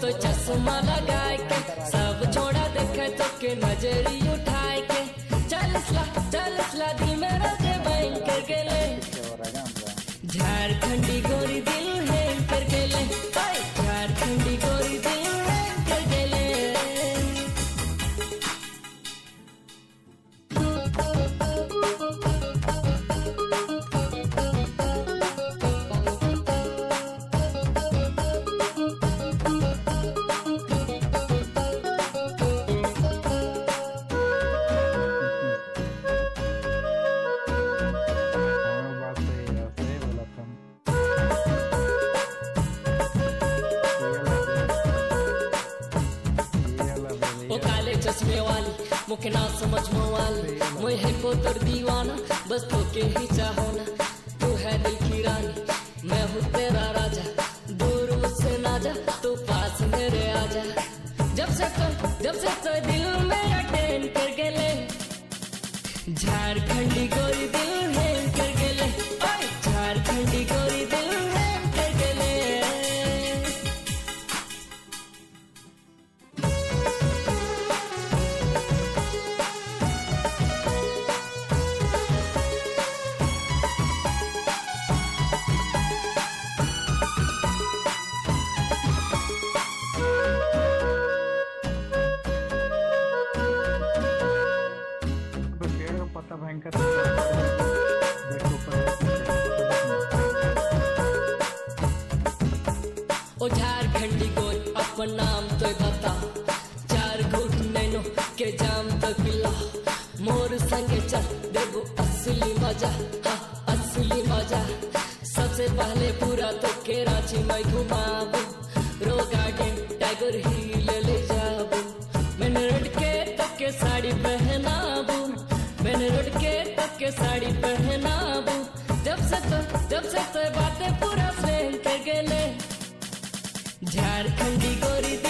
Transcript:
तो चश्मा लगाए सब छोड़ा देखे तो के नजरी उठाए के। चल सला चल सला झारखंडी गोरी दिल चश्मे वाली मुखे ना समझ वाली मैं है को तर दीवाना, बस तो के ही चाहो ना तू है दिल की रानी, मैं हूँ तेरा राजा। दूर मुझसे ना जा, तू पास मेरे आ जा। जब से तो जब से तो दिल मेरा टेन कर गए झारखंडी गोरी ओ झारखंडी गोल अपन नाम तो बता। चार घुट नैनो के जाम तो पिला। मोर संगे चल देबो असली मज़ा हाँ असली मज़ा। सबसे पहले पूरा तो के रांची में घुमाबू। रो गार्डन टाइगर हिल ले जाबू। मैंने रोड के तक के साड़ी पहनाबू। मैंने रोड के तक के साड़ी पहनाबू। जब से तो जब से तो बातें पूरा फ्रेम कर गेले झारखंडी गोरी दिल